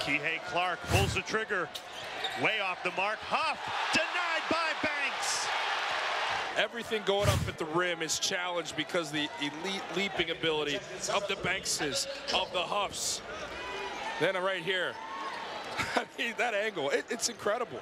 Kihei Clark pulls the trigger. Way off the mark. Huff denied by Banks. Everything going up at the rim is challenged because the elite leaping ability of the Bankses, of the Huffs. Then right here, I mean, that angle, it, it's incredible.